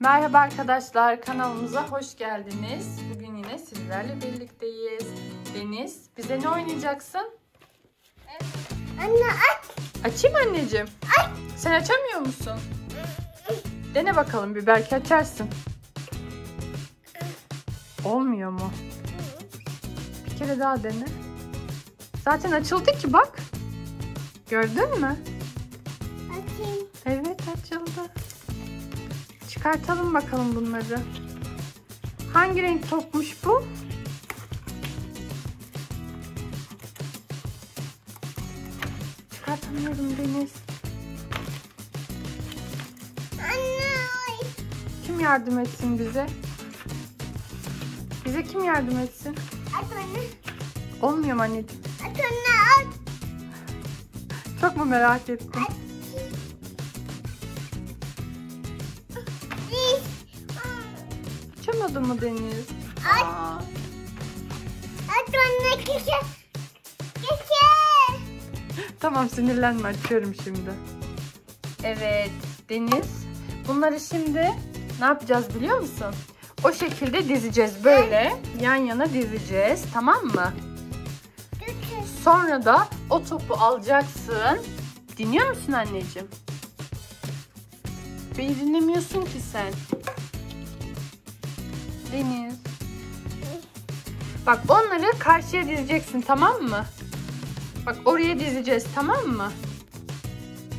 Merhaba arkadaşlar, kanalımıza hoş geldiniz. Bugün yine sizlerle birlikteyiz. Deniz, bize ne oynayacaksın? Anne aç. Açayım anneciğim. Aç. Sen açamıyor musun? Dene bakalım bir belki açarsın. Olmuyor mu? Kere daha dene. Zaten açıldı ki bak. Gördün mü? Açayım. Evet açıldı. Çıkartalım bakalım bunları. Hangi renk topmuş bu? Çıkartamıyorum Deniz. Anne. Kim yardım etsin bize? Bize kim yardım etsin? Anne. Olmuyor mu anneciğim? Aç anne aç. Çok mu merak ettin? Biz. Açamadın mı Deniz? Aç. Aa, Aç anne kişi. Kişi. tamam sinirlenme açıyorum şimdi. Evet Deniz. Bunları şimdi ne yapacağız biliyor musun? O şekilde dizeceğiz böyle. Yan yana dizeceğiz tamam mı? Sonra da o topu alacaksın. Dinliyor musun anneciğim? Beni dinlemiyorsun ki sen. Deniz. Bak onları karşıya dizeceksin tamam mı? Bak oraya dizeceğiz tamam mı?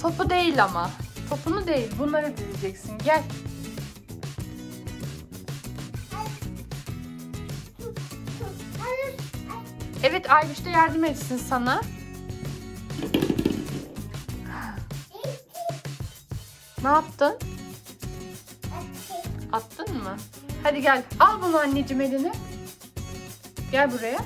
Topu değil ama. Topunu değil bunları dizeceksin. Gel. Evet Aybiş de yardım etsin sana. Ne yaptın? Attın mı? Hadi gel. Al bunu anneciğim eline. Gel buraya.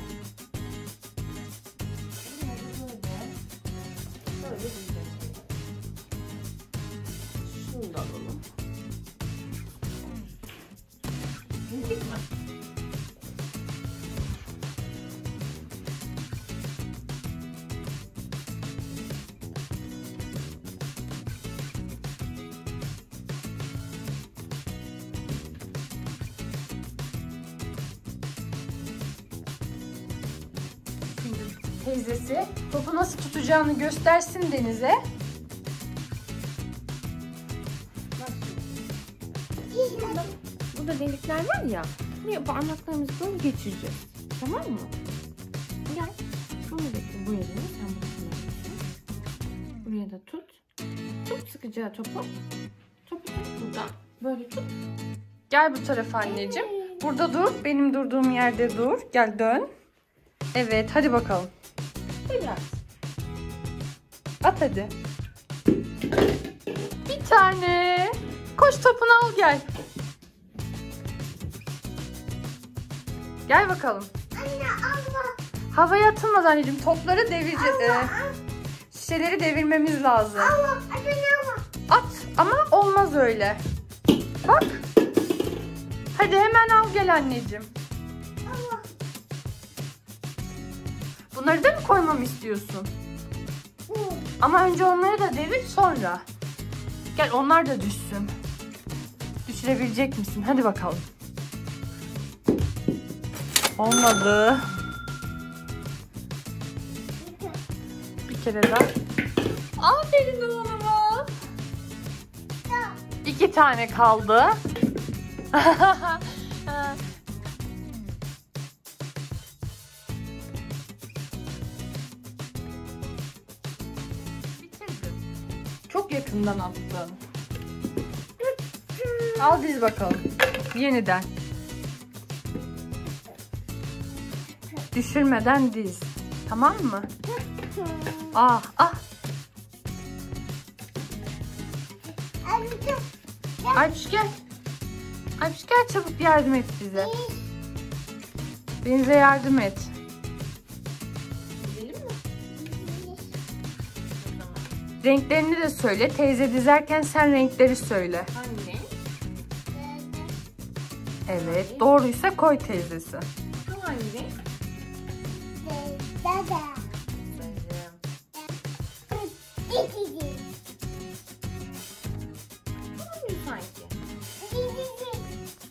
Teyzesi topu nasıl tutacağını göstersin Deniz'e. Burada, delikler var ya. Buraya parmaklarımızı böyle geçireceğiz. Tamam mı? Gel. Bunu getir bu yerine. Sen bunu. Buraya da tut. Tut sıkıca topu. Topu tut buradan. Böyle tut. Gel bu tarafa anneciğim. Burada dur. Benim durduğum yerde dur. Gel dön. Evet hadi bakalım. Biraz. At hadi. Bir tane. Koş topunu al gel. Gel bakalım. Anne alma. Havaya atılmaz anneciğim. Topları devireceğiz. Ee, şişeleri devirmemiz lazım. Alma. Anne alma. At ama olmaz öyle. Bak. Hadi hemen al gel anneciğim. Bunları da mı koymamı istiyorsun? Ama önce onları da devir sonra. Gel onlar da düşsün. Düşürebilecek misin? Hadi bakalım. Olmadı. Bir kere daha. Aferin oğluma. İki tane kaldı. yakından attın. Al diz bakalım. Yeniden. Düşürmeden diz. Tamam mı? Ah ah. Ayşe gel. Ayşe gel çabuk yardım et bize. Denize yardım et. Renklerini de söyle. Teyze dizerken sen renkleri söyle. Hangi? Evet. Doğruysa koy teyzesi. Hangi renk?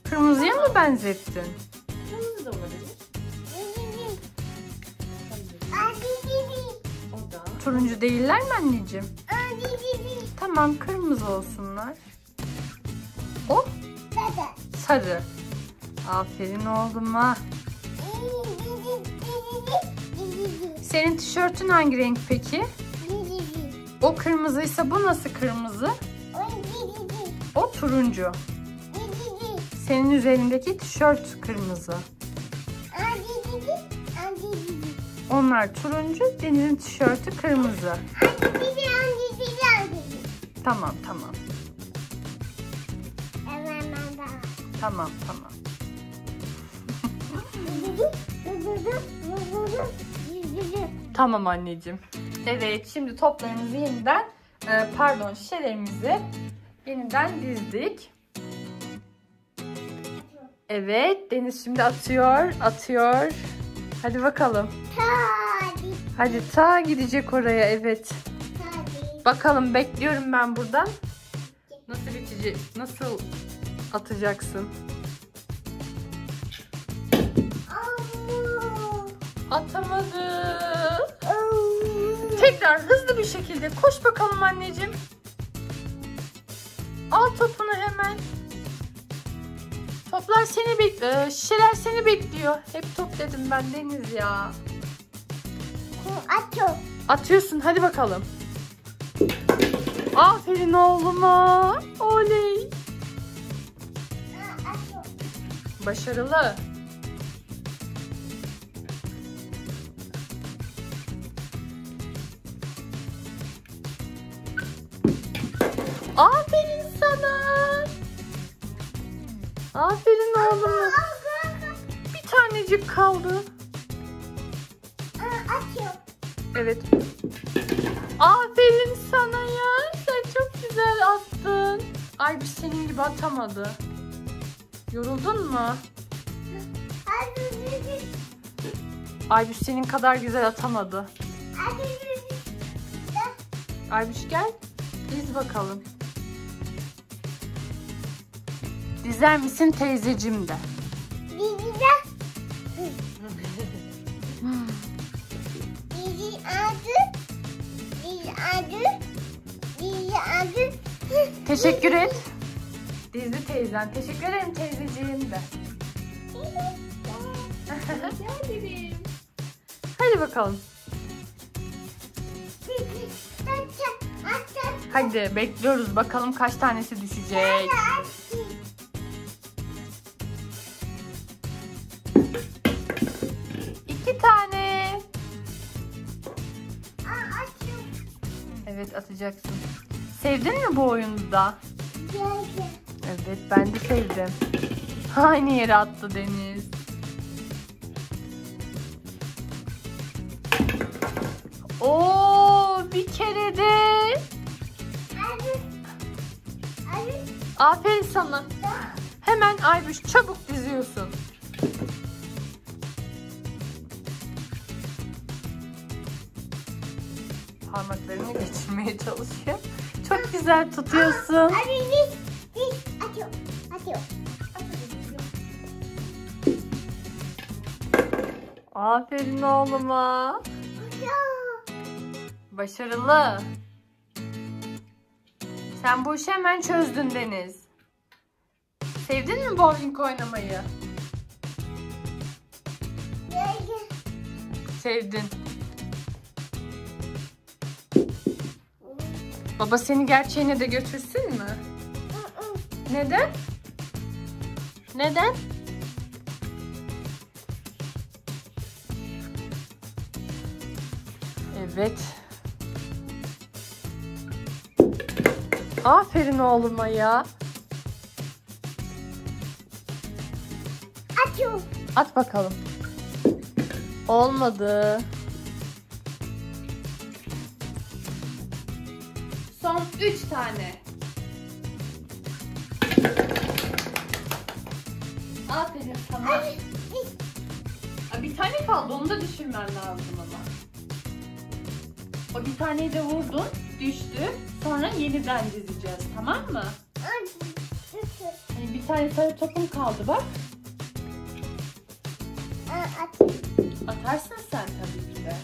Kırmızıya mı benzettin? Kırmızı da olabilir. Turuncu değiller mi anneciğim? Tamam kırmızı olsunlar. O sarı. Aferin oğluma. Senin tişörtün hangi renk peki? O kırmızıysa bu nasıl kırmızı? O turuncu. Senin üzerindeki tişört kırmızı. Onlar turuncu, Deniz'in tişörtü kırmızı. Tamam tamam. Tamam tamam. Tamam anneciğim. Evet şimdi toplarımızı yeniden e, pardon şişelerimizi yeniden dizdik. Evet Deniz şimdi atıyor atıyor. Hadi bakalım. Hadi ta gidecek oraya evet. Bakalım bekliyorum ben buradan. Nasıl bitecek? Nasıl atacaksın? Atamadı. Tekrar hızlı bir şekilde koş bakalım anneciğim. Al topunu hemen. Toplar seni bekliyor. Şişeler seni bekliyor. Hep top dedim ben Deniz ya. Atıyorsun hadi bakalım. Aferin oğluma. Oley. Başarılı. Aferin sana. Aferin oğluma. Bir tanecik kaldı. Evet. Aferin sana ya. Sen çok güzel attın. Ay biz senin gibi atamadı. Yoruldun mu? Aybüş senin kadar güzel atamadı. Aybüş gel. Diz bakalım. Dizer misin teyzecim de? Teşekkür et. Dizli teyzen. Teşekkür ederim teyzeciğim de. Rica ederim. Hadi bakalım. Hadi bekliyoruz bakalım kaç tanesi düşecek. Evet atacaksın. Sevdin mi bu oyunu da? Evet ben de sevdim. Aynı yere attı Deniz. Oo bir kere de. Aferin sana. Hemen Aybuş çabuk diziyorsun. Geçirmeye çalışıyor. Çok güzel tutuyorsun. Aferin oğluma. Başarılı. Sen bu işi hemen çözdün Deniz. Sevdin mi bowling oynamayı? Sevdin. Baba seni gerçeğine de götürsün mü? Neden? Neden? Evet. Aferin oğluma ya. At bakalım. Olmadı. Son 3 tane. Aferin sana. Aa, Bir tane kaldı. Onu da düşürmen lazım ama. O bir taneyi de vurdun. Düştü. Sonra yeniden dizeceğiz. Tamam mı? Hani bir tane sarı topum kaldı bak. at. Atarsın sen tabii ki de.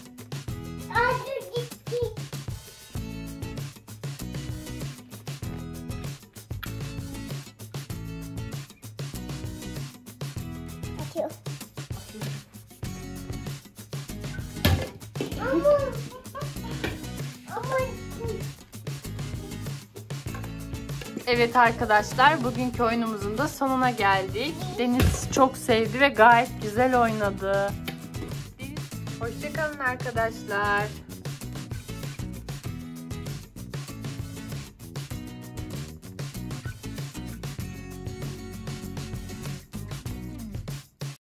Atıyor. Ama. Ama. Evet arkadaşlar bugünkü oyunumuzun da sonuna geldik. Deniz çok sevdi ve gayet güzel oynadı. Hoşçakalın arkadaşlar.